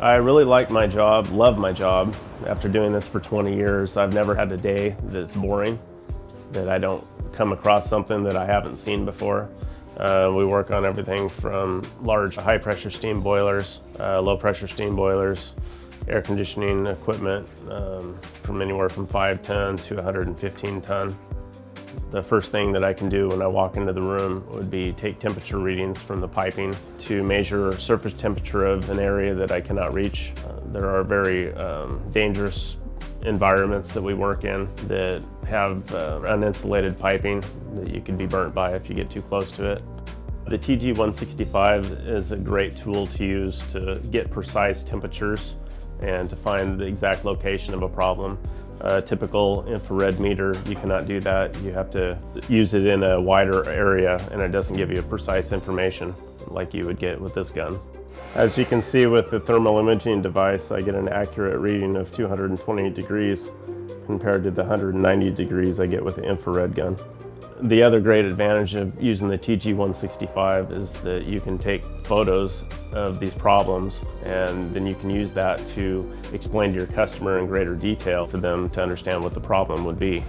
I really like my job, love my job. After doing this for 20 years, I've never had a day that's boring, that I don't come across something that I haven't seen before. Uh, we work on everything from large high pressure steam boilers, uh, low pressure steam boilers, air conditioning equipment um, from anywhere from 5 ton to 115 ton. The first thing that I can do when I walk into the room would be take temperature readings from the piping to measure surface temperature of an area that I cannot reach. Uh, there are very um, dangerous environments that we work in that have uh, uninsulated piping that you could be burnt by if you get too close to it. The TG165 is a great tool to use to get precise temperatures and to find the exact location of a problem. A typical infrared meter, you cannot do that. You have to use it in a wider area and it doesn't give you precise information like you would get with this gun. As you can see with the thermal imaging device, I get an accurate reading of 220 degrees compared to the 190 degrees I get with the infrared gun. The other great advantage of using the TG165 is that you can take photos of these problems and then you can use that to explain to your customer in greater detail for them to understand what the problem would be.